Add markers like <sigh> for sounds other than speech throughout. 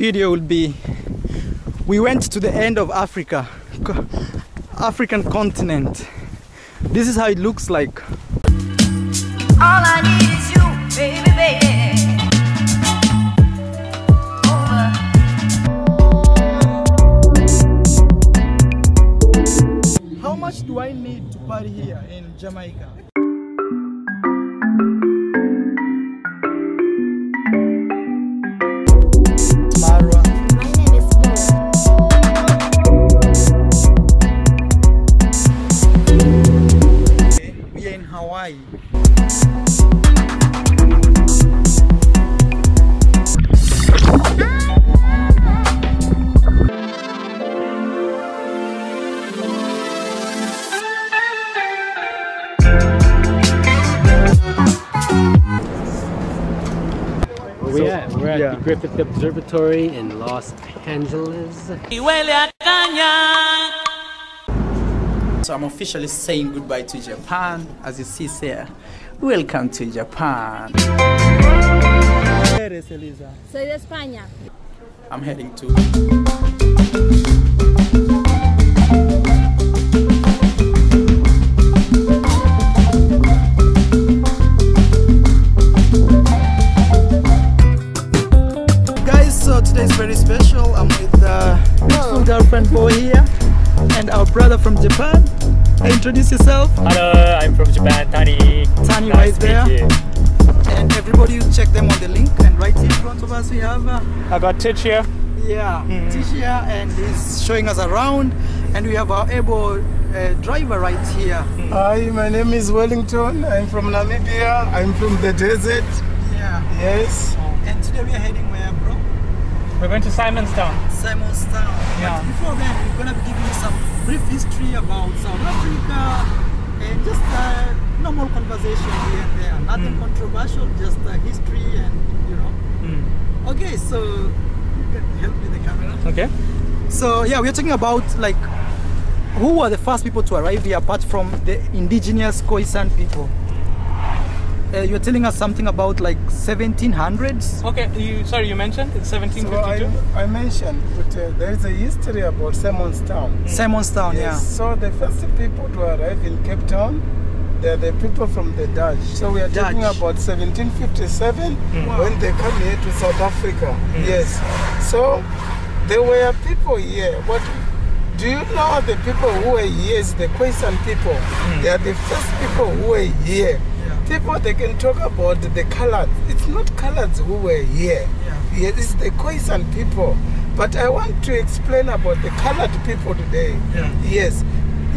video will be we went to the end of Africa, African continent. This is how it looks like. All I need is you, baby, baby. How much do I need to party here in Jamaica? We're at yeah. the Observatory in Los Angeles. So I'm officially saying goodbye to Japan. As you see here, welcome to Japan. Eres Elisa? Soy de España. I'm heading to. Guys, so today is very special. I'm with uh, beautiful girlfriend boy here and our brother from Japan. Introduce yourself. Hello, I'm from Japan, Tani. Tani nice right there. you. And everybody you check them on the link and right here in front of us we have uh, I got Titch here. yeah Tishia and he's showing us around and we have our able uh, driver right here Hi, my name is Wellington. I'm from Namibia. I'm from the desert. yeah Yes. and today we are heading where bro We're going to Simonstown. Simonstown Yeah. but before then we're gonna be giving you some brief history about South Africa and just uh, normal conversation here and there nothing controversial just uh, history and you know okay so you can help me the camera Okay. So yeah, we're talking about like who were the first people to arrive here apart from the indigenous Khoisan people. Uh, you're telling us something about like 1700s. Okay, you sorry, you mentioned it's So I, 1752. I mentioned, but uh, there is a history about Simonstown. Simonstown, Yes. So the first people to arrive in Cape Town, they're the people from the Dutch. So we are talking about 1757 when they come here to South Africa. Yes. So there were people here. What do you know the people who were here is the Khoisan people. They are the first people who were here. People they can talk about the colors. It's not colors who were here. Yeah. Yes, it's the Khoisan people. But I want to explain about the colored people today. Yeah. Yes.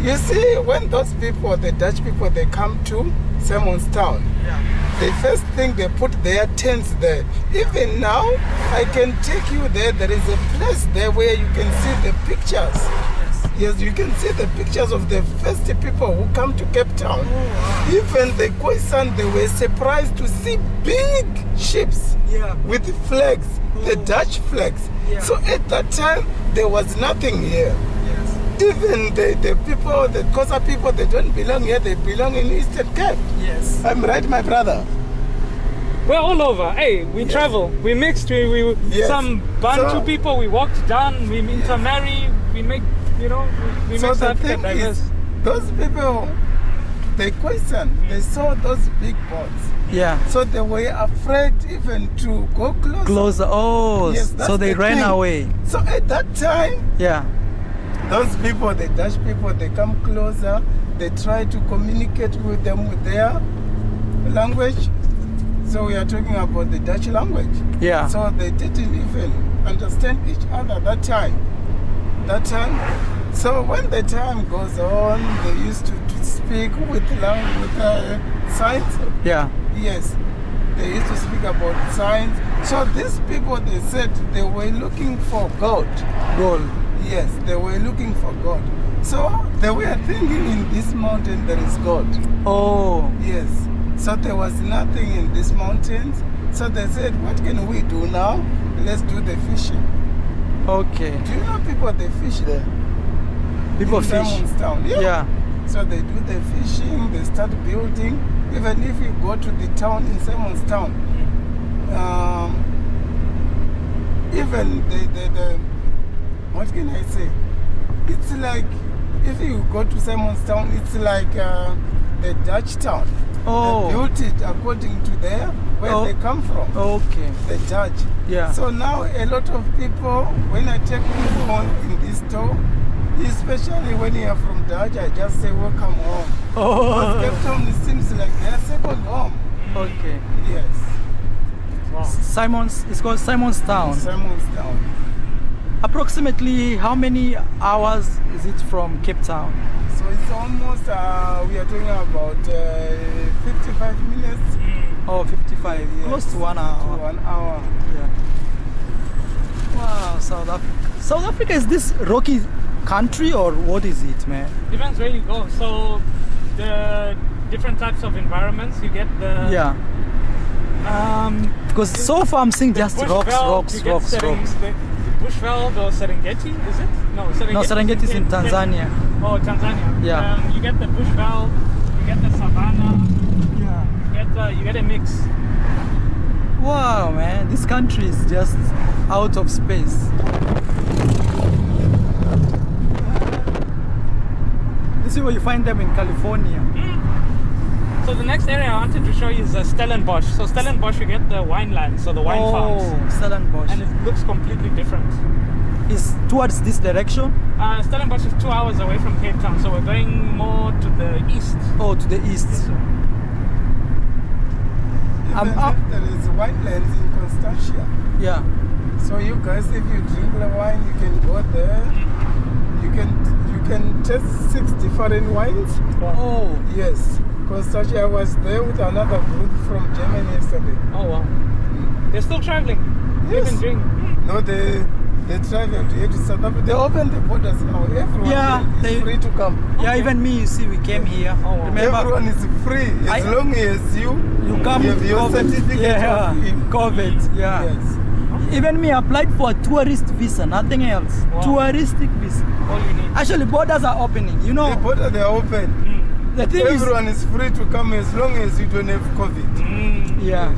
You see, when those people, the Dutch people, they come to Simonstown, Yeah. the first thing they put their tents there. Even now, I can take you there. There is a place there where you can see the pictures. Yes. Yes, you can see the pictures of the first people who come to Cape Town. Oh, Even the Khoisan, they were surprised to see big ships Yeah. with flags, the Oh. Dutch flags. Yeah. So at that time, there was nothing here. Yes. Even the, the people, the Xhosa people, they don't belong here, they belong in Eastern Cape. Yes. I'm right, my brother. We're all over. Hey, we travel. We mixed. We, we Yes. some Bantu So- people. We walked down. We intermarry. We make. You know. We, so make the South Africa thing diverse. is, those people, they question, they saw those big boats. Yeah. So they were afraid even to go closer. Closer. Oh, Yes, so they the ran thing. away. So at that time, Yeah. those people, the Dutch people, they come closer, they try to communicate with them with their language. So we are talking about the Dutch language. Yeah. So they didn't even understand each other that time. That time. So when the time goes on, they used to, to speak with language, with uh, signs. Yeah. Yes, they used to speak about signs. So these people, they said they were looking for God. Gold. Yes, they were looking for God. So they were thinking in this mountain there is God. Oh. Yes. So there was nothing in these mountains. So they said, what can we do now? Let's do the fishing. Okay. Do you know people they fish there? People fish. Yeah. Yeah. So they do the fishing, they start building. Even if you go to the town in Simonstown, um, even the, the, the what can I say? It's like if you go to Simonstown, it's like uh, the Dutch town. Oh. They built it according to their where Oh. they come from. Okay. The Dutch. Yeah. So now a lot of people, when I take people on in this store, especially when you are from Dutch, I just say welcome home. <laughs> Because Cape Oh. Town it seems like their second home. Okay. Yes. Wow. Simon's. It's called Simon's Town. Simonstown. Approximately how many hours is it from Cape Town? So it's almost, uh, we are talking about uh, 55 minutes Oh, 55. Yes. Close to one to hour. one hour. Yeah. Wow, South Africa. South Africa is this rocky country or what is it, man? Depends where you go. So the different types of environments you get the Yeah. um Because so far I'm seeing just rocks, rocks, rocks, Seren- rocks. The, the Bushveld or Serengeti, is it? No, Serengeti. No, Serengeti is in Tanzania. Oh, Tanzania. Yeah. Um, you get the Bushveld, you get the savannah, Yeah. you get the, you get a mix. Wow, man, this country is just out of space. This is where you find them in California. So the next area I wanted to show you is uh, Stellenbosch. So Stellenbosch, you get the winelands, so the wine oh, farms, Stellenbosch. and it looks completely different. Is towards this direction? Uh, Stellenbosch is two hours away from Cape Town, so we're going more to the east. Oh, to the east. Even I'm up. if there is winelands in Constantia. Yeah. So you guys, if you drink the wine, you can go there. You can you can taste six different wines. Oh, Yes, Constantia I was there with another group from Germany yesterday. Oh wow. Mm. They're still traveling. They've Yes. been doing. No, they they traveled here to South Africa. They open the borders now. Everyone Yeah, is they- free to come. yeah. Even me, you see, we came here. Oh, wow. Remember, Everyone is free as I- long as you you come have with your COVID. certificate Yeah, of in- COVID. Yeah. Yes. Even me applied for a tourist visa, nothing else. Wow. Touristic visa. All you need. Actually, borders are opening. You The know, border they are open. the thing is, Everyone is free to come as long as you don't have COVID. Mm. yeah.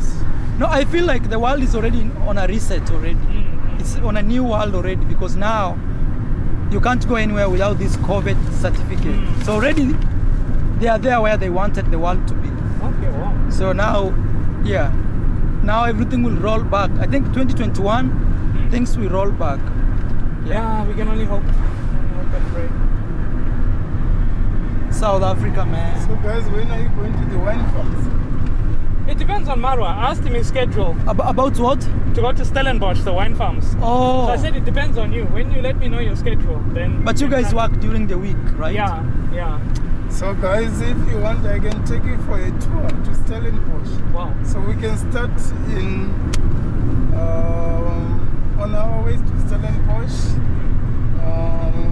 No, I feel like the world is already on a reset already. Mm. It's on a new world already because now you can't go anywhere without this COVID certificate. Mm. So already they are there where they wanted the world to be. Okay, wow. So now, yeah, now everything will roll back. I think 2021, things will roll back. Yeah, we can only hope. Only hope. South Africa, man. So guys, when are you going to the wine farms? It depends on Marwa. I asked him his schedule Ab- about what? to go to Stellenbosch, the wine farms. Oh, So I said it depends on you. When you let me know your schedule, then. but you guys work during the week, right? Yeah, yeah. So guys, if you want, I can take you for a tour to Stellenbosch. Wow. So we can start in um, on our way to Stellenbosch. Um,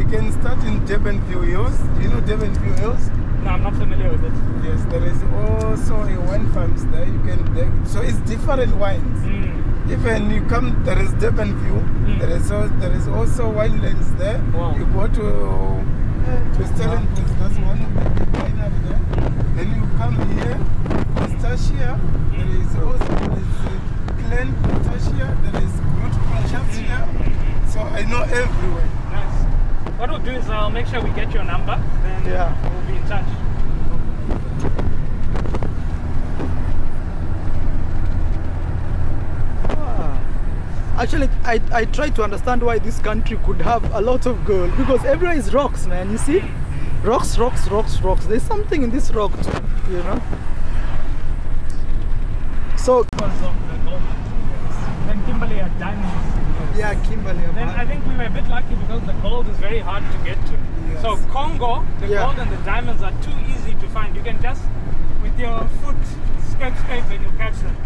we can start in Durbanville Hills. Do you know Durbanville Hills? No, I'm not familiar with it. Yes, there is also a wine farms there. You can there, so it's different wines. Mm. Even you come, there is Durbanville. Mm. There is also, there is also winelands there. Wow. You go to to Stellenbosch. That's one of the big winery there. Then you come here, Constantia. There is also there is Klein Constantia. There is Groot Constantia. So I know everywhere. What we'll do is I'll make sure we get your number. Then Yeah. we'll be in touch. Ah. Actually, I, I try to understand why this country could have a lot of gold because everywhere is rocks, man. You see, rocks, rocks, rocks, rocks. There's something in this rock, too, you know. So Because of the gold. Then Kimberley had diamonds. Yeah, Kimberley. Then I think we were a bit lucky because the gold is very hard to get to. Yes. So Congo, the Yeah. gold and the diamonds are too easy to find. You can just, with your foot, scrape, scrape, and you catch them.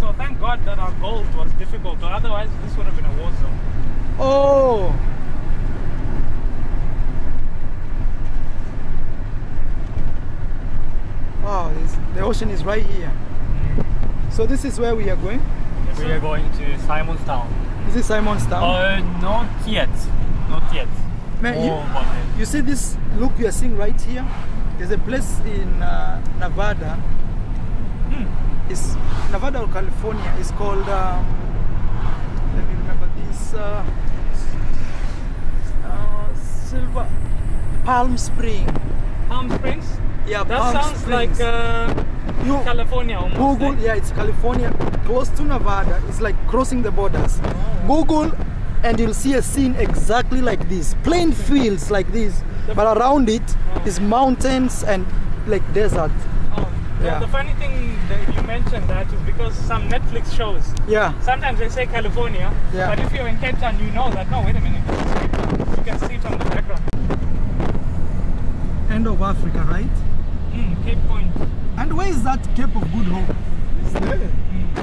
So thank God that our gold was difficult, otherwise this would have been a war zone. Oh. Wow, this, the ocean is right here. Mm. So this is where we are going. Yes, We are going to Simonstown. This is Simon's Town. Uh, not yet. Not yet. Man, you- it. You see this look you are seeing right here? There's a place in uh, Nevada. It's Nevada or California. It's called um, is uh, uh, Silver Palm Spring. Palm Springs. Yeah, That Palm sounds Springs. like uh, you California almost. Google, eh? yeah, it's California, close to Nevada. It's like crossing the borders. Google, and you'll see a scene exactly like this. Plain fields like this, but around it is mountains and like desert. Oh, the- Yeah. The funny thing that you mentioned that is because some Netflix shows Yeah, sometimes they say California, Yeah. but if you're in Cape Town, you know that no, wait a minute, this is Cape Town. you can see it on the background. end of Africa, right? Mm, Cape Point. And where is that Cape of Good Hope? It's there.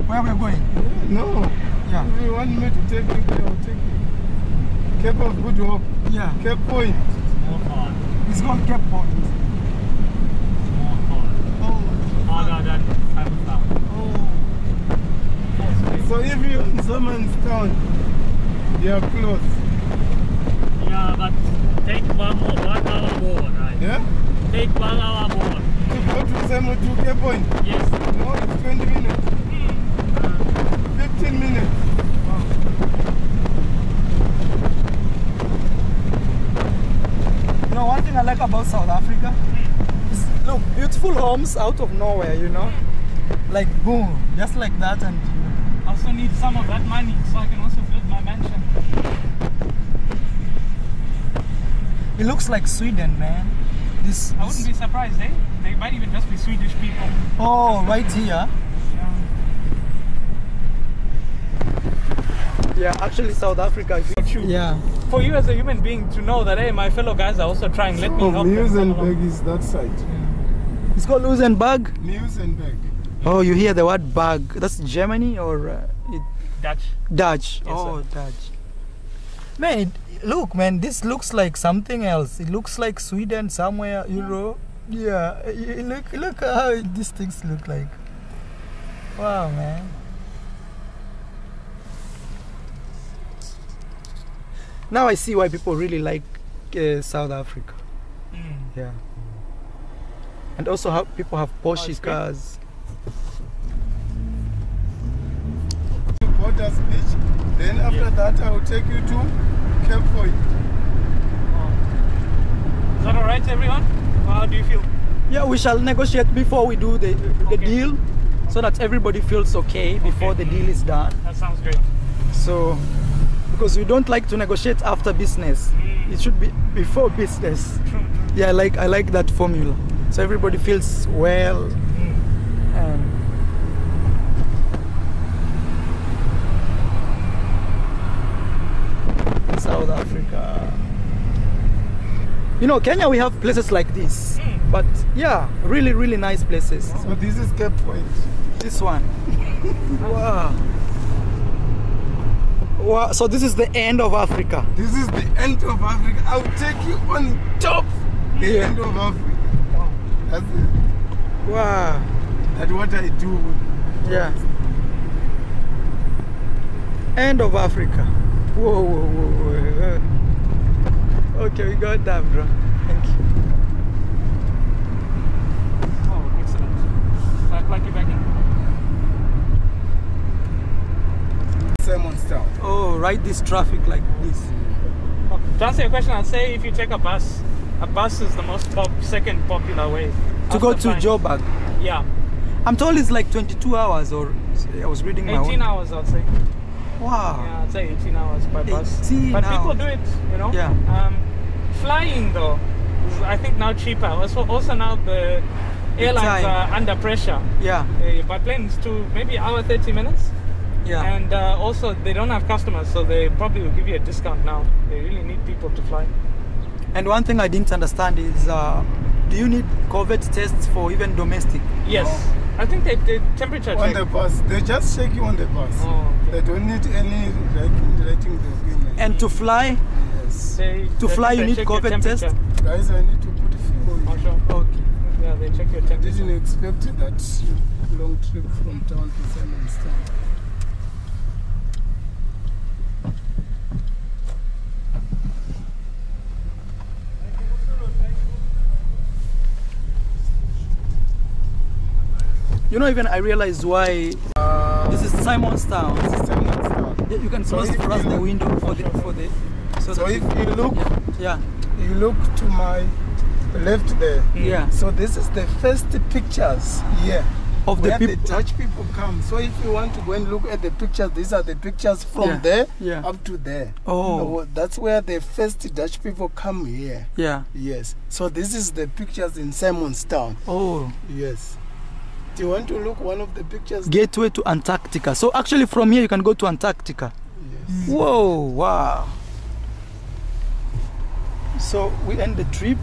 Where we're going? No. Yeah, If you want me to take you there, I'll take you. Cape of Good Hope, yeah. Cape Point. More fun. It's called Cape Point. More fun. Oh, Harder than Simon Town. oh. So if you're in someone's town, you're close. Yeah, but take one more, one hour more, right? Yeah? Take one hour more. To go to Samo to Cape Point. Yes. No, it's 20 minutes. 15 minutes. You know, one thing I like about South Africa is look, beautiful homes out of nowhere, you know? Like boom, just like that and I also need some of that money so I can also build my mansion. it looks like Sweden, man. This, I wouldn't be surprised, eh? They might even just be Swedish people. Oh, right here. Yeah, actually South Africa. If True. yeah. For you as a human being to know that, hey, my fellow guys are also trying, let me Oh, help them. come. Muizenberg is that side. It's called Lusenberg. Muizenberg. Oh, you hear the word bag. That's Germany or uh, it, Dutch. Dutch. Yes, oh, Dutch. Man, it, look, man, this looks like something else. It looks like Sweden somewhere, you know. Yeah, y- look, look how these things look like. Wow, man. Now I see why people really like uh, South Africa. Mm. Yeah. And also how people have Porsche it's great. cars. Boulders Beach. Then after that, I will take you to Cape Point. Is that alright, everyone? How do you feel? Yeah, we shall negotiate before we do the, the Okay. deal so that everybody feels okay before Okay. the deal is done. That sounds great. So, because we don't like to negotiate after business, Mm. it should be before business. True, <laughs> true. Yeah, I like I like that formula. So everybody feels well. And South Africa. You know, Kenya, we have places like this, Mm. but yeah, really, really nice places. So this is Cape Point. This one. <laughs> wow. Wow. So this is the end of Africa. This is the end of Africa. I'll take you on top. The Yeah. end of Africa. That's it. Wow. That's what I do. Yeah. End of Africa. Whoa, whoa, whoa, whoa. Okay, we got that, bro. Thank you. Oh, excellent. Shall I plug you back in? Simonstown. Oh, ride this traffic like this. Oh, to answer your question, I'd say if you take a bus, a bus is the most pop, second popular way. To go to flying. Joburg. Yeah, I'm told it's like 22 hours, or I was reading my 18 own. hours, I'd say. Wow. Yeah, I'd say 18 hours by bus. 18 But people do it, you know. Yeah. Um, flying though, is I think now cheaper. Also, also now the airlines are under pressure. Yeah, Uh, by planes to maybe hour 30 minutes. yeah. And uh, also they don't have customers, so they probably will give you a discount now. They really need people to fly. And one thing I didn't understand is, uh, do you need COVID tests for even domestic? Yes, I think they, they temperature On check. the bus. They just check you on the bus. Oh, okay. They don't need any writing, writing document. And to fly? Yes. They, To fly, you need check your COVID test? Guys, I need to put fuel. Oh, sure. Okay. Yeah, they check your temperature. I didn't expect that long trip from town to Simonstown. You know, even I realized why Uh, this is Simonstown. Simonstown. You can close if for us you the window for the for the. So, So if you look, yeah, you look to my left there. yeah, So this is the first pictures here. of the the Dutch people come. So if you want to go and look at the pictures, these are the pictures from Yeah, there yeah. up to there. Oh. That's where the first Dutch people come here. Yeah. Yes. So this is the pictures in Simonstown. Oh, Yes. Do you want to look one of the pictures? gateway to Antarctica. So actually, from here you can go to Antarctica. Yes. Whoa! Wow. So we end the trip.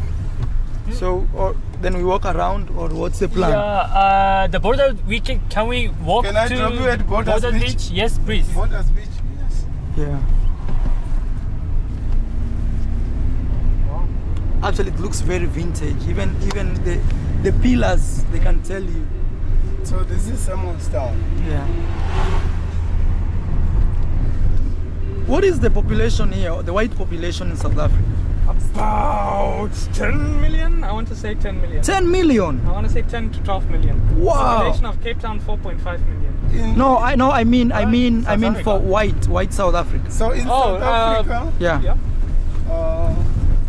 So or then we walk around, or what's the plan? Yeah, uh, the border. We can. Can we walk Can I to drop you at Boulders Beach? Yes, please. Boulders Beach. Yes. Yeah. Actually, it looks very vintage. Even even the the pillars, they can tell you. So this is Simonstown. Yeah. What is the population here? The white population in South Africa? About 10 million? I want to say 10 million. 10 million. I want to say 10 to 12 million. Wow. Population of Cape Town 4.5 million. In, No, I know. I mean, I Uh, mean, I South mean for white, white South Africa. So in Oh, South uh, Africa, Yeah. Yeah. uh,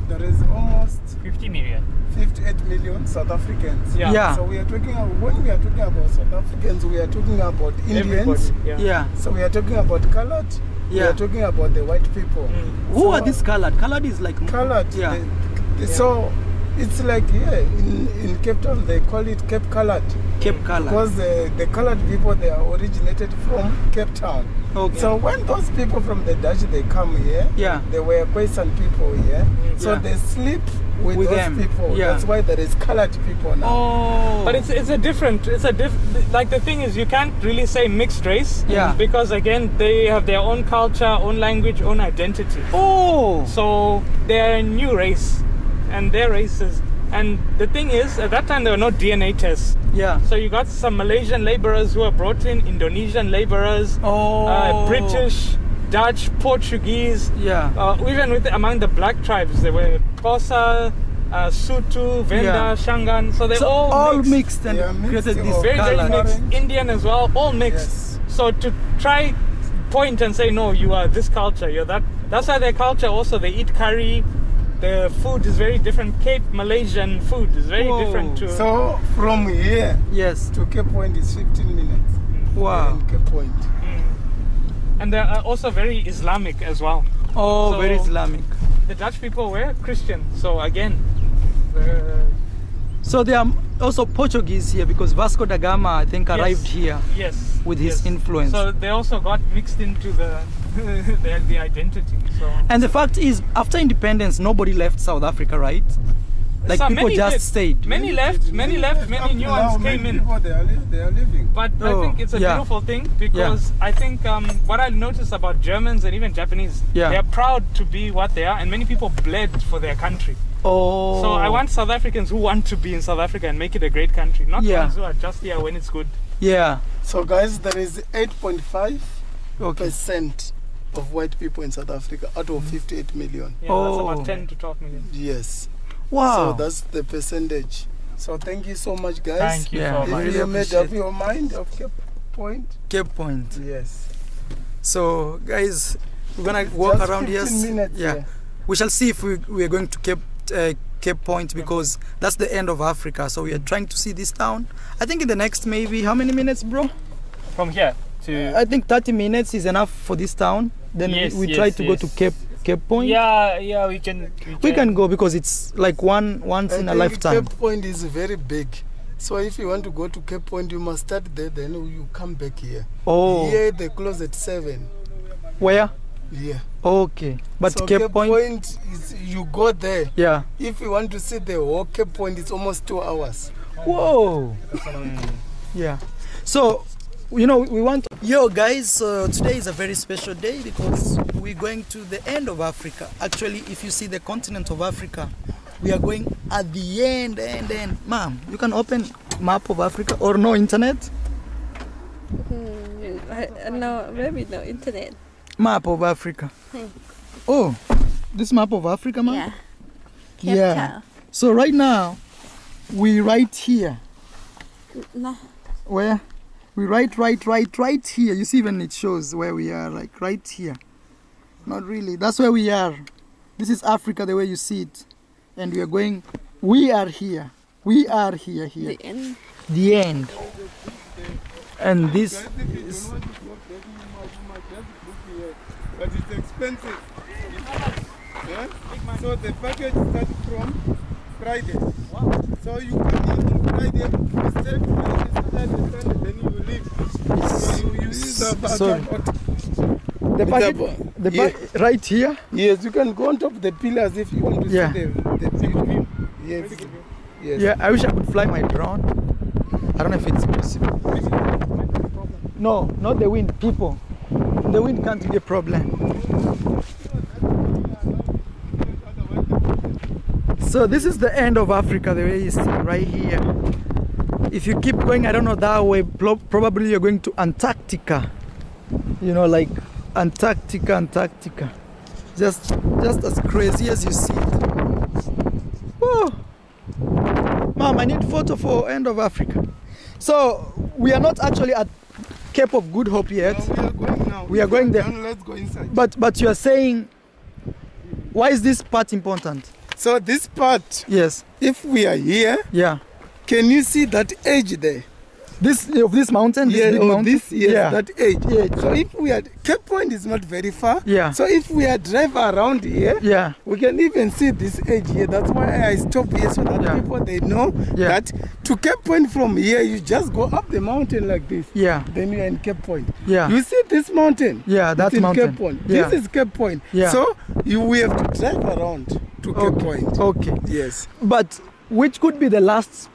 there is almost 50 million. 58 million South Africans. Yeah. Yeah. So we are talking about, when we are talking about South Africans, we are talking about Indians. Everybody. Yeah. Yeah. So we are talking about colored. We Yeah. are talking about the white people. Mm. Who So, are these colored? Colored is like Colored. Yeah. they- they- So it's like yeah, in, in Cape Town they call it Cape Colored Cape colored. because the, the colored people they are originated from Cape Town. Okay. So when those people from the Dutch they come here, Yeah. they were Khoisan people here. So Yeah. they sleep with, With those them. people. Yeah. That's why there is colored people now. Oh. But it's it's a different it's a diff like the thing is you can't really say mixed race Yeah. because again they have their own culture, own language, own identity. Oh. So they're a new race and their races. And the thing is, at that time there were no DNA tests. Yeah. So you got some Malaysian laborers who were brought in, Indonesian laborers, Oh. uh, British, Dutch, Portuguese. Yeah. Uh, even with among the black tribes, there were Xhosa, uh, Sotho, Venda, Yeah. Shangaan. So they're so all, all mixed. mixed and Yeah, mixed created this very very mixed. Indian as well, all mixed. Yes. So to try point and say no, you are this culture, you're that. That's why their culture also they eat curry. The food is very different. Cape Malaysian food is very Whoa. different to. So from here Yes. to Cape Point is 15 minutes. Wow. Cape Point. And they're uh, also very Islamic as well. Oh, So- very Islamic. The Dutch people were Christian, so again, the- So there are also Portuguese here because Vasco da Gama, I think, Yes. arrived here. yes, With his yes. influence. So they also got mixed into the <laughs> the, the identity. So And the fact is, after independence, nobody left South Africa, right? Like So people many just did. stayed. Many left, many left, many new now, ones many came in. People, they, are they are living. But Oh, I think it's a yeah. beautiful thing because I think um, what I noticed about Germans and even Japanese, Yeah. they're proud to be what they are, and many people bled for their country. Oh. So I want South Africans who want to be in South Africa and make it a great country, not Yeah. ones who are just here when it's good. Yeah. So guys, there is 8.5 Okay. percent of white people in South Africa out of 58 million. Yeah, that's Oh. about 10 to 12 million. Yes. Wow. So that's the percentage. So thank you so much, guys. Thank you Yeah. so If really you made up your mind of Cape Point, Cape Point. yes. So guys, we're gonna walk Just around here. minutes, yeah. yeah. We shall see if we we are going to Cape uh, Cape Point because that's the end of Africa. So we are trying to see this town. I think in the next maybe how many minutes, bro? From here to. I think 30 minutes is enough for this town. Then Yes, we, we yes, try to go to Cape Cape Point. yeah, yeah, we can. We can go because it's like one once I in a think lifetime. Cape Point is very big. So if you want to go to Cape Point, you must start there, then you come back here. Oh, Here they close at 7. where? Yeah. Okay, but so Cape, Point. is, you go there. Yeah. If you want to see the whole Cape Point, it's almost two hours. Whoa. <laughs> yeah. So, you know, we want. Yo, guys. So today is a very special day because we're going to the end of Africa. Actually, if you see the continent of Africa, we are going at the end, end, end. Ma'am, you can open map of Africa or no internet? Hmm, I, I no, maybe no internet. Map of Africa. Oh, this map of Africa, ma'am. Yeah. Cape Yeah. Town. So right now, we right here. No, Where? We write right, right, right here. You see, even it shows where we are, like right here. Not really. That's where we are. This is Africa, the way you see it, and we are going. We are here. We are here. Here. The end. The end. And this is But it's expensive. Yeah? So the package starts from Friday. So you come in on Friday, you stay Friday, Saturday, Sunday, then you leave. So you, you use the Sorry. the It's packet. about- The yeah. pa- right here. Yes, you can go on top of the pillars if you want to Yeah. see the, the view. Yes. Yes. Yeah, I wish I could fly my drone. I don't know if it's possible. No, not the wind, people. The wind can't be a problem. So this is the end of Africa, the way you see right here. If you keep going, I don't know that way, probably you're going to Antarctica. You know, like Antarctica, Antarctica. Just, just as crazy as you see it. Whoa. Mom, I need photo for end of Africa. So we are not actually at Cape of Good Hope yet, Now we are going now. We are going there. Let's go inside. but but you are saying, why is this part important? So this part, Yes, if we are here, yeah. can you see that edge there? This of this mountain, this yeah, big oh, mountain. this yes, yeah. that edge. Yeah. So if we are Cape Point is not very far. Yeah. So if we are drive around here, yeah. we can even see this edge here. That's why I stop here so that Yeah. people they know Yeah. that to Cape Point from here you just go up the mountain like this. Yeah. Then you are in Cape Point. Yeah. You see this mountain? Yeah, It's that in mountain. Cape Point. Yeah. This is Cape Point. Yeah. So you we have to drive around to Cape Okay. Point. Okay. Yes. But which could be the last,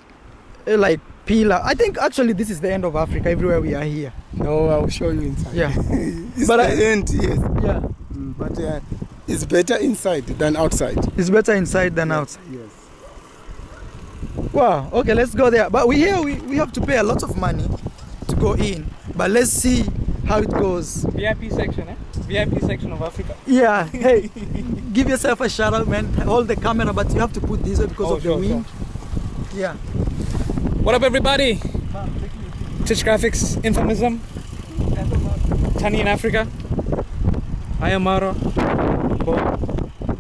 uh, like pillar? I think actually this is the end of Africa. Everywhere we are here. No, I'll show you inside. Yeah. <laughs> it's But the I- end, yes. Yeah. Mm, But uh, it's better inside than outside. It's better inside than outside. Yes. Wow. Okay, let's go there. But we here we, we have to pay a lot of money to go in. But let's see how it goes. VIP section, eh? VIP section of Africa. Yeah. Hey, <laughs> give yourself a shout out, man. Hold the camera, but you have to put this way because Oh, of sure, the wind. Yeah. What up, everybody? Titch Graphics, Infomism, Tani in Africa. I am Marwa. Cool.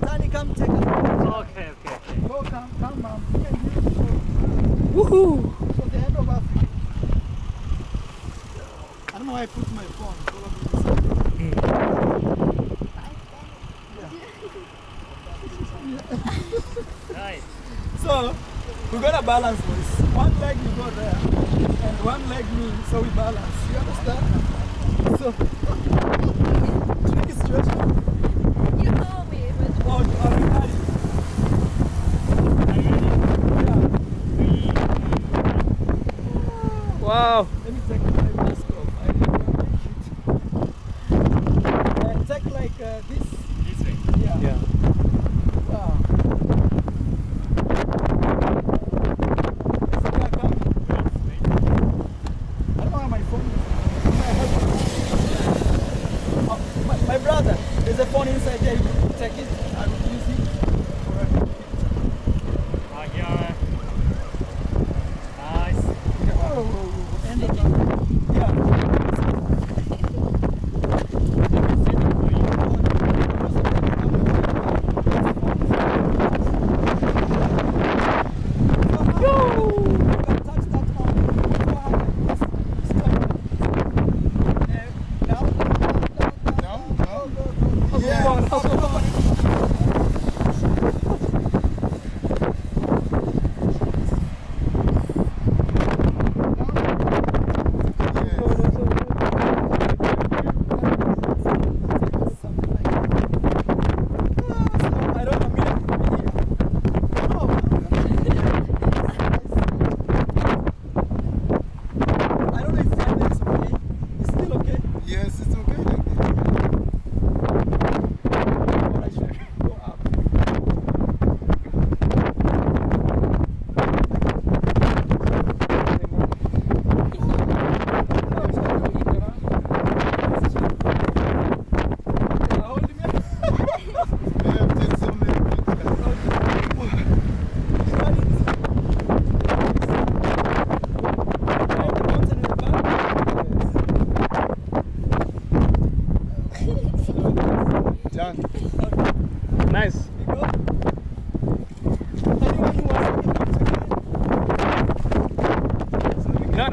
Danny, come take a Okay, okay, okay. Go, come, come, mom. Woohoo! So the end of Africa. I don't know why I put my phone. Probably this- mm. Nice. <laughs> So we're gonna balance this. One leg you go there, and one leg me, so we balance. You understand? So <laughs> tricky situation.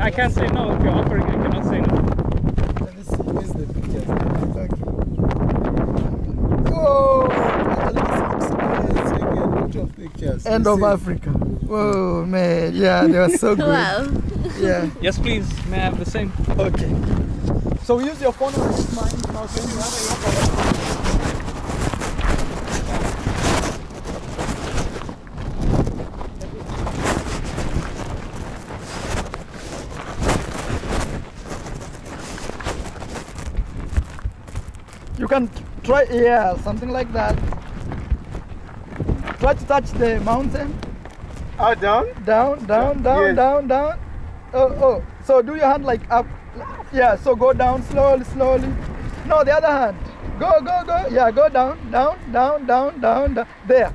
I can't say no. If you're offering, I cannot say no. Let me see. Where's the pictures? Okay. Oh, yes, take a lot of pictures. End You of see? Africa. Whoa, man. Yeah, they were so good. Wow. <laughs> Yeah. Yes, please. May I have the same? Okay. So we use your phone or use mine? Now, can you have a try, yeah, something like that. Try to touch the mountain. Oh, down? Down, down, down, Yes. down, down. Oh, oh. So do your hand like up. Yeah, so go down slowly, slowly. No, the other hand. Go, go, go. Yeah, go down, down, down, down, down, down. There.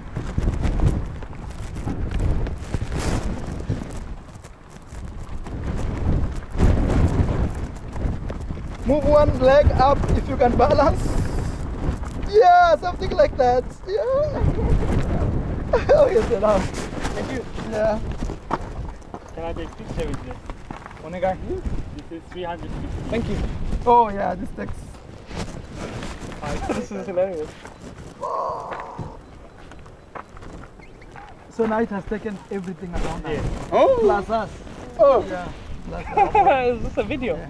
Move one leg up if you can balance. Yeah, something like that. Yeah. okay, sit down. Thank you. Yeah. Can I take picture with you? Onegai. This is 350. Thank you. Oh yeah, this takes. <laughs> this is hilarious. So now it has taken everything around us. Oh, Plus oh. us. oh. Yeah. Plus <laughs> us. is this a video? Yeah.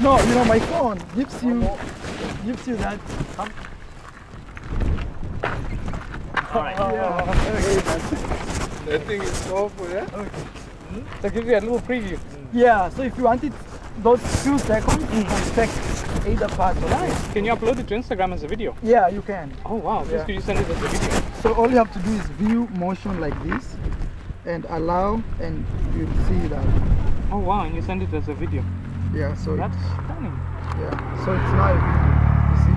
No, you know my phone gives you gives you that. Alright. That thing is awful, yeah? To give you a little preview. Yeah. So if you want it, those few seconds, you can take either part of it. Can you upload it to Instagram as a video? Yeah, you can. Oh wow, please Yeah. could you send it as a video? So all you have to do is view motion like this, and allow, and you'll see that. Oh wow, and you send it as a video. Yeah. So That's stunning. yeah. So it's video. You see,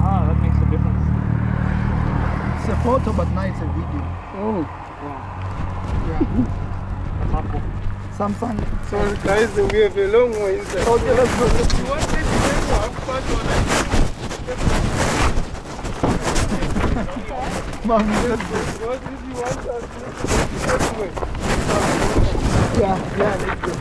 Ah, that makes a difference. it's a photo, but now it's a video. Oh. Wow, Yeah. <laughs> Samsung. So, guys, we have a long way inside. Okay, let's go. You want this to have fun or Mommy, let's go. What if you want <laughs> us to? Yeah, yeah, let's go.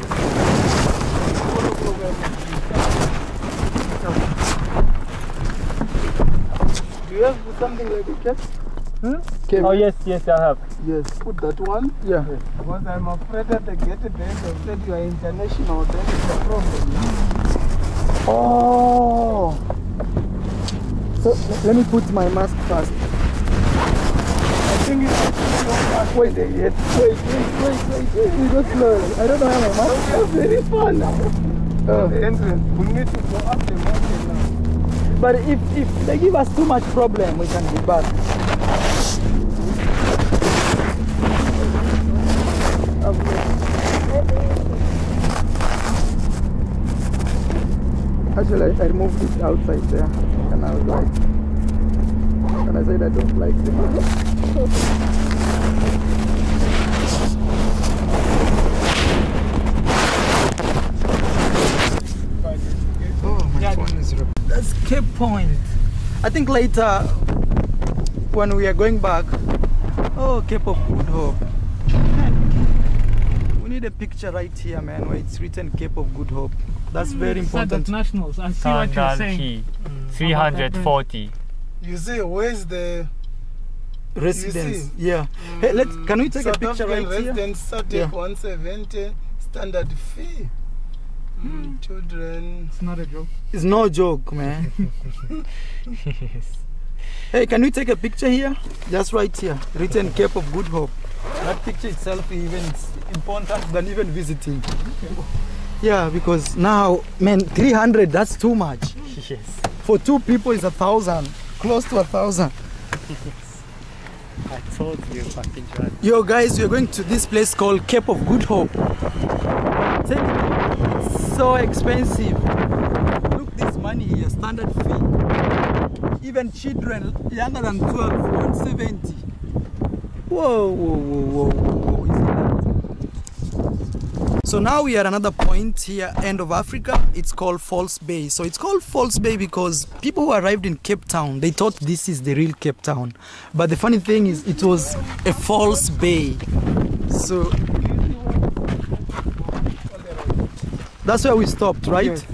Do you have something like a cap? Hmm? Oh, yes, yes, I have. Yes. Put that one. Yeah. Because I'm afraid that they get it there, they said you are international, then it's a problem. Oh. So let me put my mask first. I think it's Wait, wait, wait, wait, wait, wait, wait. We go slowly. I don't know how my mask. it's very fun now. Oh. The entrance. We need to go up the mountain now. But if if they give us too much problem, we can be back. Actually, I, I moved it outside there, and I was like, and I said I don't like it. Oh, my phone is rep- That's Cape Point. I think later, when we are going back, oh, Cape of Good Hope. We need a picture right here, man, where it's written Cape of Good Hope. That's very important. nationals. I see what you're saying. Sandalchi. Mm. 340. You see, where's the Residence. see? Yeah. Mm. Hey, let can we take South a picture African right here? residents Saturday Yeah. 170 standard fee? Mm, children. It's not a joke. It's no joke, man. <laughs> Hey, can we take a picture here? Just right here, written Cape of Good Hope. That picture itself is even is important than even visiting. Yeah, because now, man, 300, that's too much. <laughs> Yes. For two people, it's a thousand, close to a thousand. I told you, fucking. Yo, guys, we're going to this place called Cape of Good Hope. Take it. It's so expensive. Look, this money here, standard fee. Even children younger than 12, 170. Whoa, whoa, whoa, whoa, whoa, whoa. Isn't that? So now we are at another point here, end of Africa. It's called False Bay. So it's called False Bay because people who arrived in Cape Town, they thought this is the real Cape Town. But the funny thing is, it was a false bay. So that's where we stopped, right? Yes.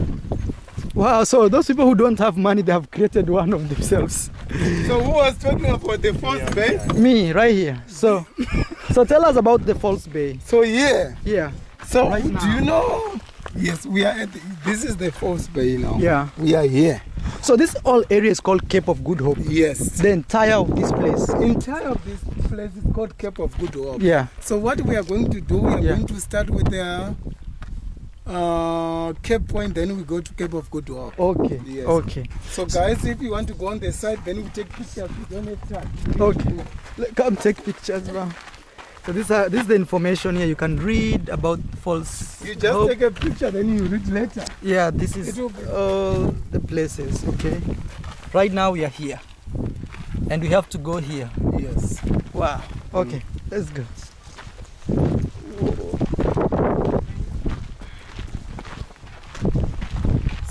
Wow, so those people who don't have money, they have created one of themselves. So who was talking about the first bay? Me, right here. So, so tell us about the False Bay. So yeah. Yeah. So Right do you know? Yes, we are at the, this is the first bay now. Yeah. We are here. So this whole area is called Cape of Good Hope. Yes. The entire of this place. Entire of this place is called Cape of Good Hope. Yeah. So what we are going to do, we are Yeah. going to start with the uh, Cape Point, then we go to Cape of Good Hope. Okay. Yes. Okay. So guys, if you want to go on the side, then we take pictures. We don't have time. Okay. Come take pictures, bro. So this are this is the information here. You can read about false. You just hope. take a picture, then you read later. Yeah, this is It will be- all the places. Okay. Right now we are here, and we have to go here. Yes. Wow. Mm. Okay. Let's go.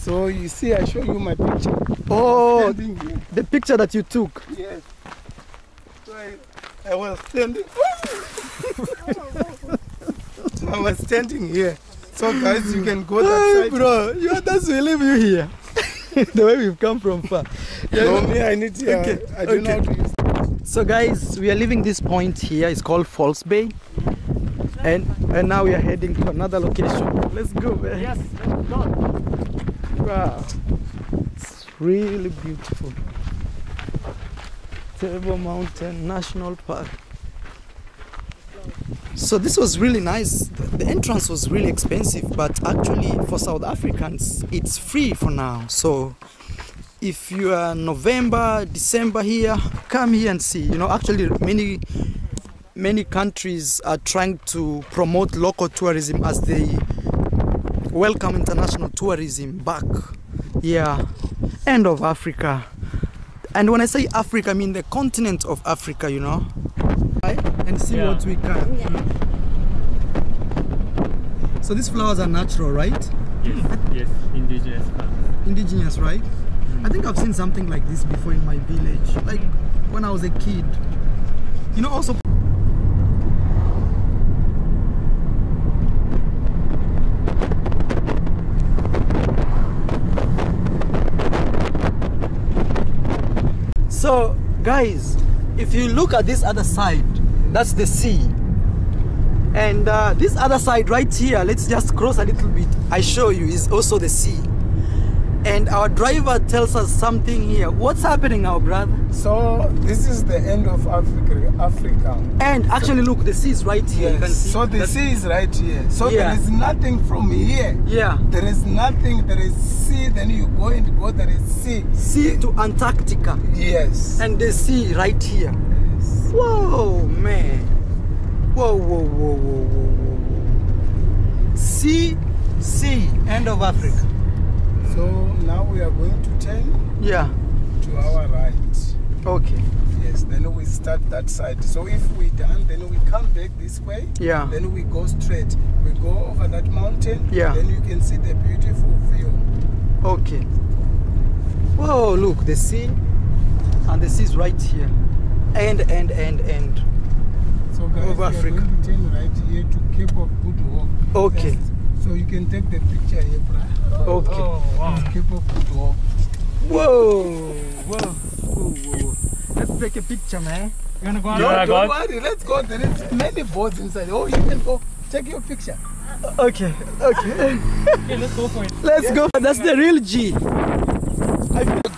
So you see, I show you my picture. Oh, the picture that you took. Yes. So I, I was standing. <laughs> <laughs> I was standing here. So guys, you can go that Hey, side. bro, you that's we leave you here. <laughs> the way we've come from far. Yeah, No, me, I need to. Uh, okay, I don't know how okay. to use. So guys, we are leaving this point here. It's called False Bay. And and now we are heading to another location. Let's go, man. Yes, let's go. Wow. It's really beautiful. Table Mountain National Park. So this was really nice. The entrance was really expensive, but actually for South Africans, it's free for now. So if you are November, December here, come here and see. You know, actually many many countries are trying to promote local tourism as they welcome international tourism back. Yeah, end of Africa. And when I say Africa, I mean the continent of Africa, you know. Right? And see Yeah. what we can. Hmm. So these flowers are natural, right? Yes, yes, indigenous plants. Indigenous, right? Hmm. I think I've seen something like this before in my village, like when I was a kid. You know, also. So, guys, if you look at this other side, that's the sea. And uh, this other side right here, let's just cross a little bit. I show you is also the sea. And our driver tells us something here. What's happening now, brother? So this is the end of Africa. Africa. And actually, look, the sea is right here. You can Yes. see. So the sea is right here. So Yeah. there is nothing from here. Yeah. There is nothing. There is sea. Then you go and go. There is sea. Sea to Antarctica. Yes. And the sea right here. Whoa, man. Whoa, whoa, whoa, whoa, whoa, whoa, whoa. Sea, sea, end of Africa. So now we are going to turn Yeah. to our right. Okay. Yes. Then we start that side. So if we done, then we come back this way. Yeah. Then we go straight. We go over that mountain. Yeah. Then you can see the beautiful view. Okay. Whoa, look, the sea. And the sea is right here. End, end, end, end. So guys, Over we are Africa. going to turn right here to Cape of Good Hope. Okay. Yes. So you can take the picture here, Brian. Okay. Oh, wow. Cape of Good Hope. Whoa, whoa, whoa, whoa. Let's take a picture, man. You wanna go out? No, Yeah, don't God. worry. Let's go. There is many boats inside. Oh, you can go. Take your picture. Uh, okay, okay. <laughs> Okay, let's go for it. Let's go. That's the real G. I put a group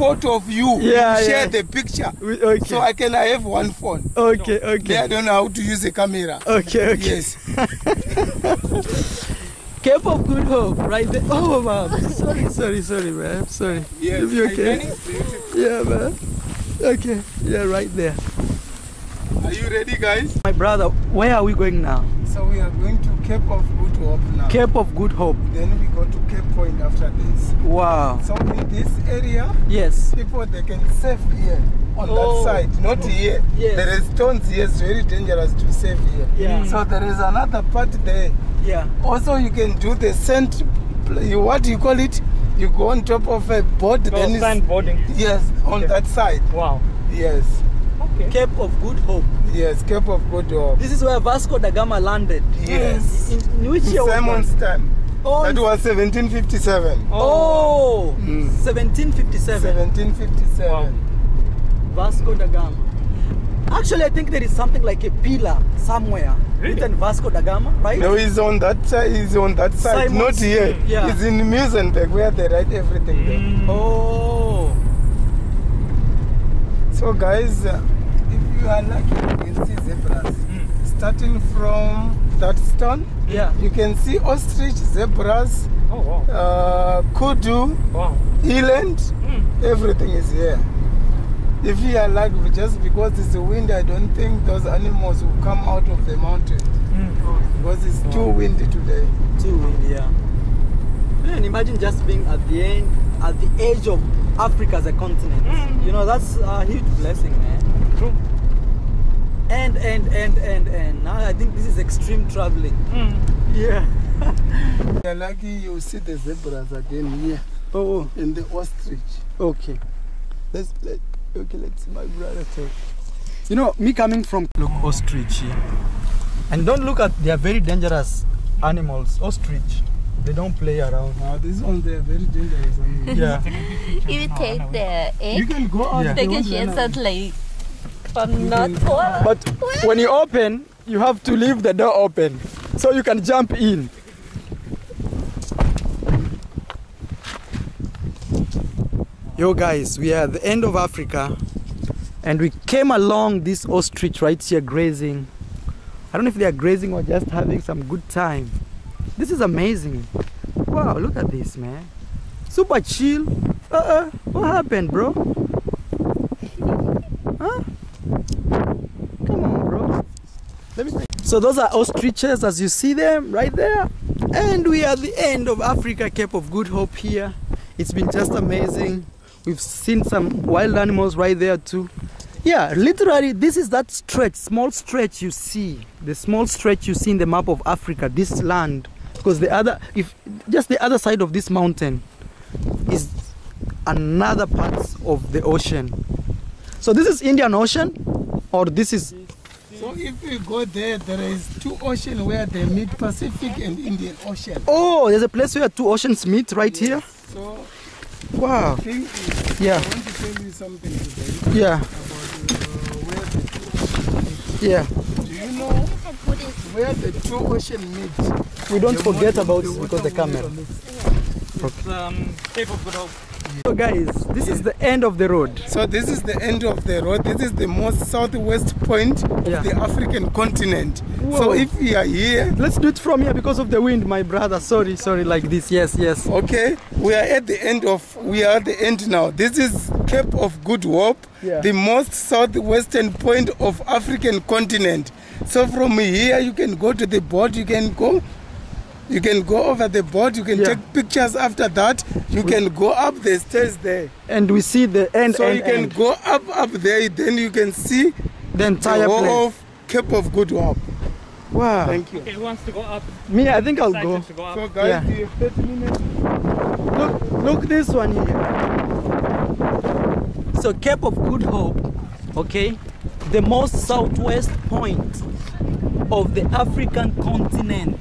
photo of you. Yeah, You share yeah. the picture. We- Okay. So I can I have one phone. okay, okay. Yeah, I don't know how to use a camera. Okay, okay. Yes. <laughs> Cape of Good Hope, right there. Oh, man. Sorry, sorry, sorry, man. Sorry. Yes. You okay? Yeah, man. Okay. Yeah, right there. Are you ready, guys? My brother, where are we going now? So we are going to Cape of Good Hope now. Cape of Good Hope. Then we go to Cape Point after this. Wow. So in this area, Yes. people they can surf here on Oh. that side, not here. Yes. There is stones here, it's very dangerous to surf here. Yeah. So there is another part there. Yeah. Also, you can do the sand. What do you call it? You go on top of a board. Oh, then it's- sandboarding. Yes, on Okay. that side. Wow. Yes, Okay. Cape of Good Hope. yes, Cape of Good Hope. This is where Vasco da Gama landed. Yes. In, in which year? was Simon's time. Oh, That was 1757. Oh, Mm. 1757. 1757. Wow. Vasco da Gama. Actually, I think there is something like a pillar somewhere Really? written Vasco da Gama, right? No, he's on that side. He's on that side, Simon's- not here. Yeah. He's in Muizenberg where they write everything there. Mm. Oh, So, guys, uh, if you are lucky, you can see zebras. Starting from that stone, yeah. you can see ostrich, zebras, Oh wow. uh, kudu, Wow. eland, Mm. everything is here. If you are lucky, just because it's the wind, I don't think those animals will come out of the mountain Mm. because it's too windy today. Too windy, yeah. Man, imagine just being at the end, at the edge of Africa as a continent. Mm. You know, that's a huge blessing, man. True. And, and, and, and, and. Now I think this is extreme traveling. Mm. Yeah. <laughs> If you are lucky, you see the zebras again here Oh, and the ostrich. okay. Let's let okay, let's my brother talk. You know, me coming from look ostrich here, and don't look at they are very dangerous animals. Ostrich, they don't play around. Now these ones they are very dangerous. <laughs> animals. Yeah, You take the you egg, can go out. Yeah. they they can won't share like from North Pole. but when you open, you have to leave the door open so you can jump in. Yo guys, we are at the end of Africa and we came along this ostrich right here grazing. I don't know if they are grazing or just having some good time. This is amazing. Wow, look at this man. Super chill. Uh-uh. What happened, bro? Huh? Come on, bro. Let me so those are ostriches as you see them right there. And we are at the end of Africa, Cape of Good Hope here. It's been just amazing. We've seen some wild animals right there too. Yeah, literally this is that stretch, small stretch you see. The small stretch you see in the map of Africa, this land. Because the other if just the other side of this mountain is another part of the ocean. So this is Indian Ocean or this is So if you go there, there is two oceans where they meet Pacific and Indian Ocean. Oh, there's a place where two oceans meet right here. So Wow. the thing is, Yeah. I want to tell you something today Yeah. about uh, where the two oceans Yeah. Do you know where the two ocean meet? We don't The forget about because the camera. It's um, Cape of Good Hope. So guys, this is the end of the road. So this is the end of the road. This is the most southwest point Yeah. of the African continent. Whoa. So if we are here, Let's do it from here because of the wind, my brother. Sorry, sorry, like this. Yes, yes. okay, we are at the end of we are at the end now. This is Cape of Good Hope, Yeah. the most southwestern point of African continent. So from here you can go to the boat, you can go you can go over the board, you can Yeah. take pictures after that, you can go up the stairs there. And we see the end, So end, you can end. go up up there, then you can see the entire the whole of Cape of Good Hope. Wow. Thank you. Okay, who wants to go up? Me, I think I'll go. go up. So guys, Yeah. we have 30 minutes. Look, look this one here. So Cape of Good Hope, okay, the most southwest point of the African continent.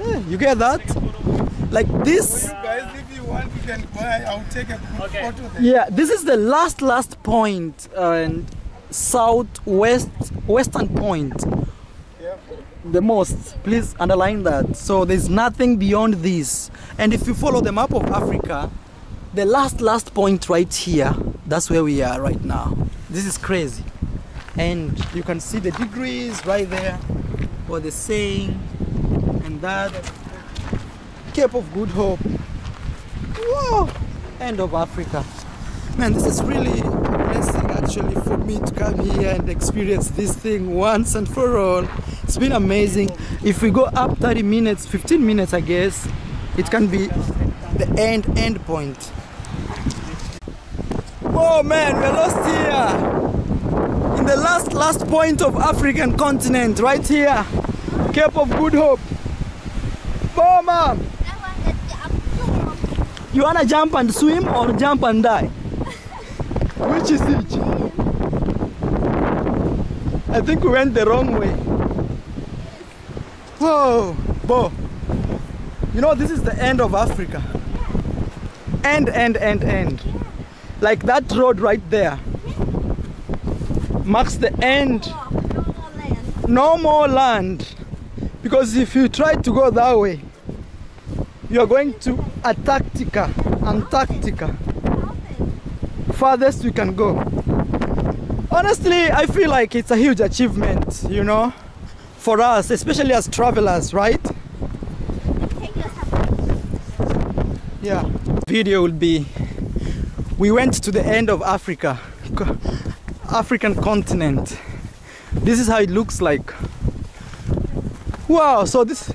Eh, You get that? Like this. Guys, if you want, you can go. I'll take a good Okay. photo there. Yeah, this is the last last point and southwest western point. Yeah. The most. Please underline that. So there's nothing beyond this. And if you follow the map of Africa, the last last point right here, that's where we are right now. This is crazy. And you can see the degrees right there, what they're saying, and Cape of Good Hope. Whoa! End of Africa. Man, this is really a blessing actually. actually for me to come here and experience this thing once and for all. It's been amazing. If we go up 30 minutes, 15 minutes, I guess, it can be the end end point. Whoa, man, we're lost here. In the last last point of African continent, right here, Cape of Good Hope. Whoa, mom. You wanna jump and swim or jump and die? <laughs> Which is it? I think we went the wrong way. Whoa, Bo. You know, this is the end of Africa. End, end, end, end. Like that road right there marks the end. No more land. Because if you try to go that way, you are going to Antarctica. Antarctica. Farthest we can go. Honestly, I feel like it's a huge achievement, you know, for us, especially as travelers, right? Yeah. Video will be we went to the end of Africa, <laughs> African continent. This is how it looks like. Wow, so this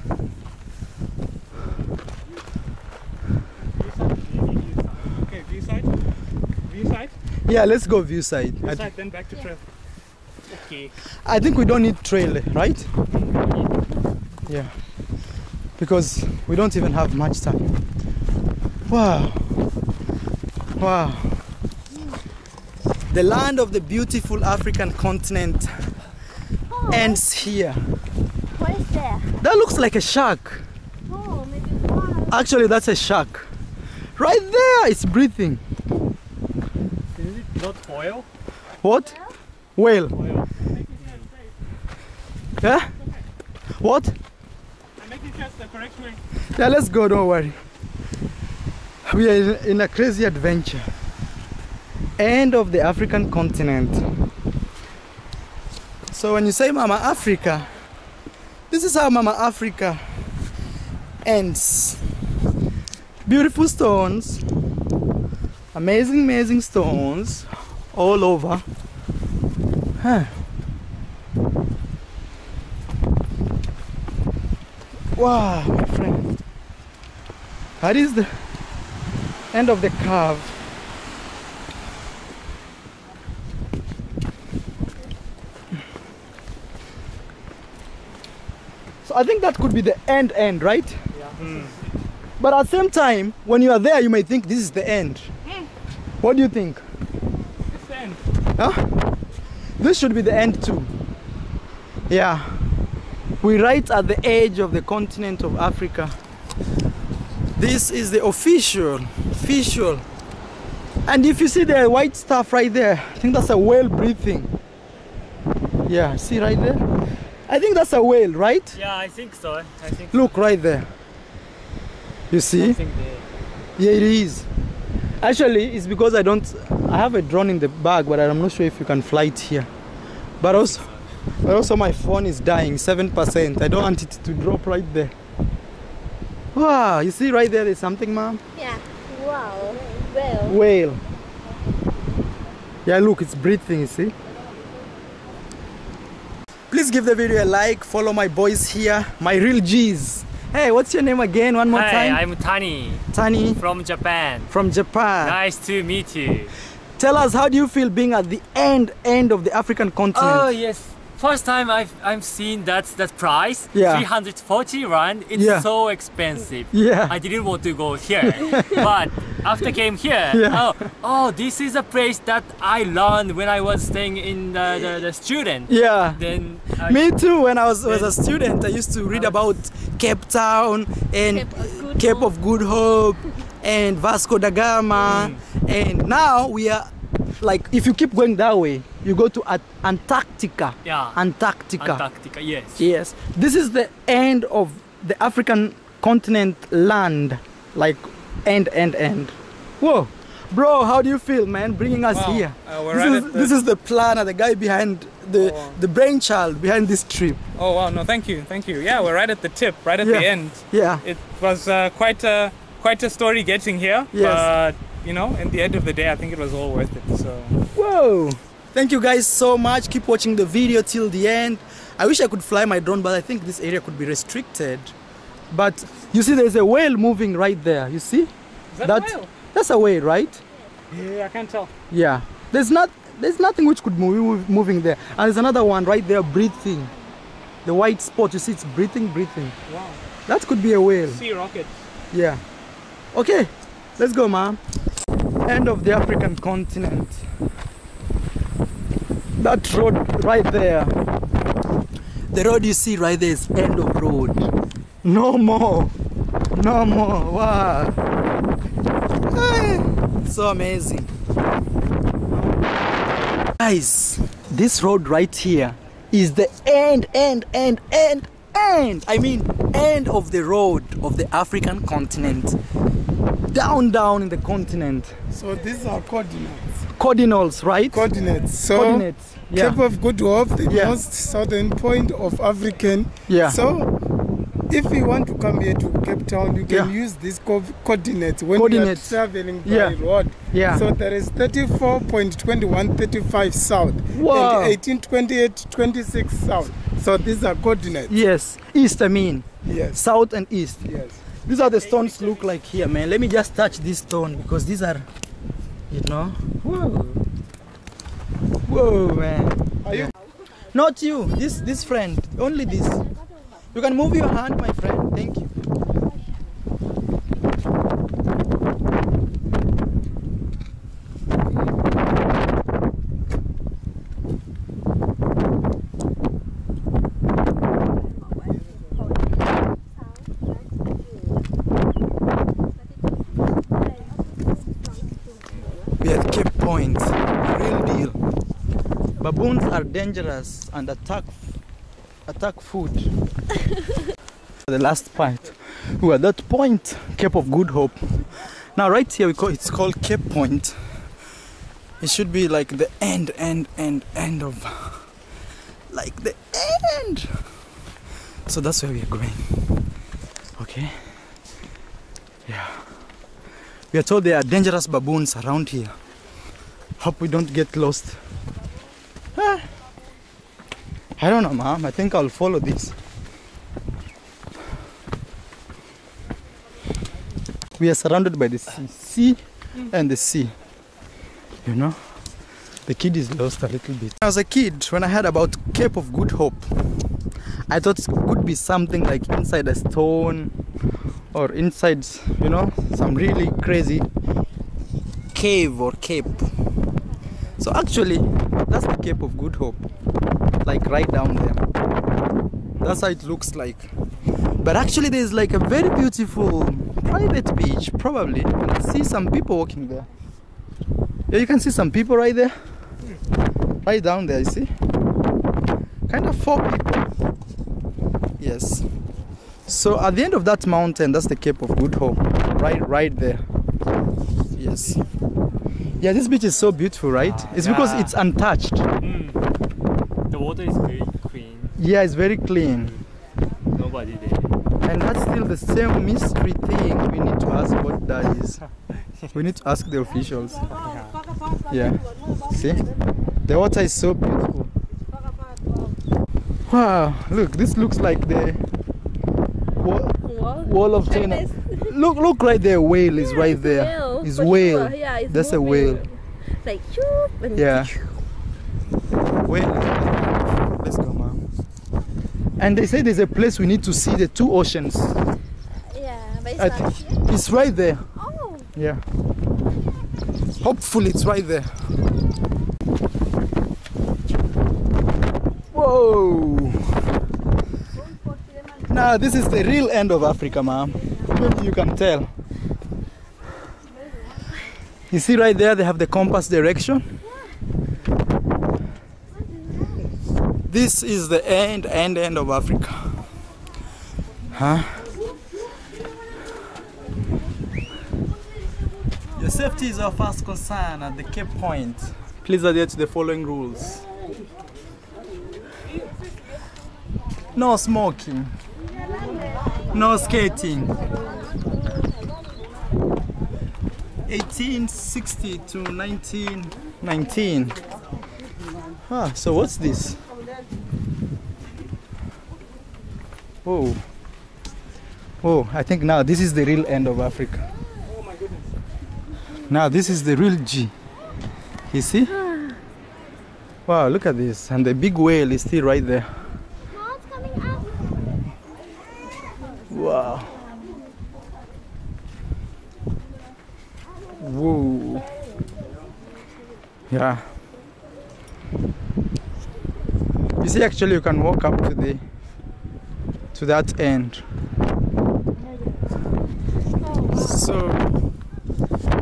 Okay, view side. View side. yeah, let's go view side. View side, then back to trail. Okay. I think we don't need trail, right? Yeah. Because we don't even have much time. Wow. Wow. The land of the beautiful African continent ends here. What is there? That looks like a shark. Oh. Actually, that's a shark. Right there, it's breathing. Is it not oil? What? Whale. Oil. Yeah? What? I'm making sure it's the correct way. Yeah, let's go, don't worry. We are in a crazy adventure. End of the African continent. So when you say Mama Africa, this is how Mama Africa ends. Beautiful stones, amazing, amazing stones all over. Huh. Wow, my friend. That is the end of the curve. So I think that could be the end end, right? Yeah. Hmm. But at the same time, when you are there, you may think this is the end. Hmm. What do you think? It's the end. Huh? This should be the end too. Yeah. We're right at the edge of the continent of Africa. This is the official, official. And if you see the white stuff right there, I think that's a whale breathing. Yeah, see right there? I think that's a whale, right? Yeah, I think so. I think Look right there. You see? something there. Yeah, it is. Actually, it's because I don't. I have a drone in the bag, but I'm not sure if you can fly it here. But also, but also my phone is dying, seven percent. I don't want it to drop right there. Wow, you see right there, there's something, ma'am. Yeah. Wow. Whale. Whale. Yeah, look, it's breathing. You see. Please give the video a like. Follow my boys here, my real G's. Hey, what's your name again? One more Hi, time. I'm Tani Tani from Japan. from Japan. Nice to meet you. Tell us how do you feel being at the end end of the African continent? Oh yes. First time I've I've seen that that price. Yeah. 340 rand. It's Yeah. so expensive. Yeah. I didn't want to go here, <laughs> but after came here, Yeah. oh, oh, this is a place that I learned when I was staying in the, the, the student. Yeah. Then I, Me too. When I was, was a student, I used to read about Cape Town and Cape of Good Cape Hope. of Good Hope and Vasco da Gama. Mm. And now we are like, if you keep going that way, you go to Antarctica. yeah, Antarctica. Antarctica. Yes. Yes. This is the end of the African continent land. Like, end, end, end. Whoa. Bro, how do you feel, man, bringing us Wow. here? Uh, we're this, right is, the- this is the planner, the guy behind the, Oh, wow. the brainchild behind this trip. Oh wow, no, thank you, thank you. Yeah, we're right at the tip, right at Yeah. the end. Yeah. It was uh, quite a quite a story getting here, Yes. but you know, in the end of the day, I think it was all worth it. So Whoa. Thank you guys so much. Keep watching the video till the end. I wish I could fly my drone, but I think this area could be restricted. But you see, there's a whale moving right there. You see? Is that a whale? That's a whale, right? Yeah, I can't tell. Yeah. There's not. There's nothing which could move moving there. And there's another one right there breathing. The white spot. You see, it's breathing, breathing. Wow. That could be a whale. Sea rocket. Yeah. Okay, let's go, ma'am. End of the African continent. That road right there. The road you see right there is end of road. No more. No more. Wow. Hey, so amazing. Guys, this road right here is the end, end, end, end, end. I mean, end of the road of the African continent. Down, down in the continent. So these are coordinates. Cardinals, right? Coordinates. So Coordinates. Yeah. Cape of Good Hope, the Yeah. most southern point of African. Yeah. So if you want to come here to Cape Town, you can Yeah. use these co- coordinates when Coordinates. you are traveling by Yeah. road. Yeah. So there is 34.2135 south Wow. and 182826 south. So these are coordinates. Yes, east, I mean. Yes. South and east. Yes. These are the stones look like here, man. Let me just touch this stone because these are, you know. Whoa. Whoa, man. Are you Not you. This this friend. Only this. You can move your hand, my friend. Thank you. We at Cape Point. Real deal. Baboons are dangerous and attack attack food. <laughs> the last point. We are at that point, Cape of Good Hope. Now right here we call it's called Cape Point. It should be like the end, end, end, end of like the end. So that's where we are going. Okay. Yeah. We are told there are dangerous baboons around here. Hope we don't get lost. I don't know, ma'am. I think I'll follow this. We are surrounded by the sea, sea and the sea. You know, the kid is lost a little bit. As a kid, when I heard about Cape of Good Hope, I thought it could be something like inside a stone or inside, you know, some really crazy cave or cape. So actually, that's the Cape of Good Hope, like right down there. That's how it looks like. But actually, there's like a very beautiful private beach. Probably, you can see some people walking there. Yeah, you can see some people right there, right down there. You see, kind of four people. Yes. So at the end of that mountain, that's the Cape of Good Hope, right, right there. Yes. Yeah, this beach is so beautiful, right? It's because it's untouched. The water is very clean. Yeah, it's very clean. Nobody there. And that's still the same mystery thing. We need to ask what that is. We need to ask the officials. Yeah. See? The water is so beautiful. Wow, look, this looks like the Wall. wall of China. Look, look right there. Whale is right It's there. whale, It's whale. sure. Yeah, it's That's a moving. whale. Like and Yeah. Whale. Let's go, ma'am. And they say there's a place we need to see the two oceans. Yeah, but it's not here. it's right there. Oh, Yeah. Hopefully it's right there. Whoa. Now this is the real end of Africa, ma'am. Maybe you can tell. You see right there they have the compass direction. This is the end, end, end of Africa. Huh? Your safety is our first concern at the Cape Point. Please adhere to the following rules. No smoking. No skating. 1860 to 1919. Ah, so what's this? Oh. Oh, I think now this is the real end of Africa. Oh my goodness. Now this is the real G. You see? Wow, look at this. And the big whale is still right there. Wow. Whoa. Yeah. You see, actually, you can walk up to the to that end. So,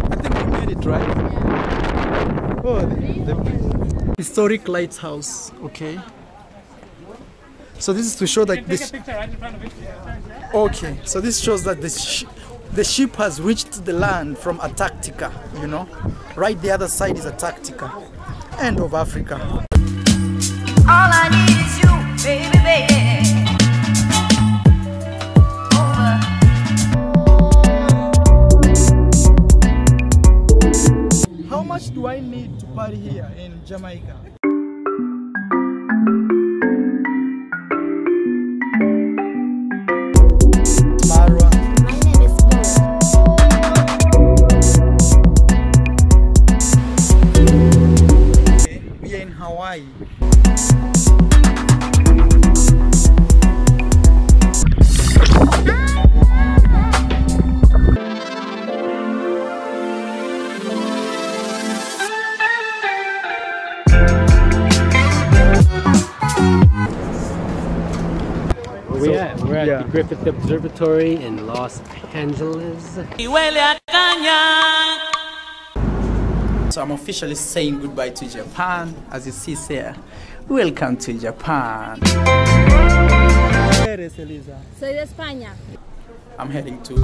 I think we made it right. Oh, the, the historic lighthouse. Okay. So this is to show that this picture right in front of it. Okay, so this shows that the, sh- the ship has reached the land from Antarctica, you know. Right the other side is Antarctica, end of Africa. All I need is you, baby, baby. Much do I need to party here in Jamaica? We're at the Observatory in Los Angeles. So I'm officially saying goodbye to Japan. As you see here, welcome to Japan. Where is Elisa? Soy de España. I'm heading to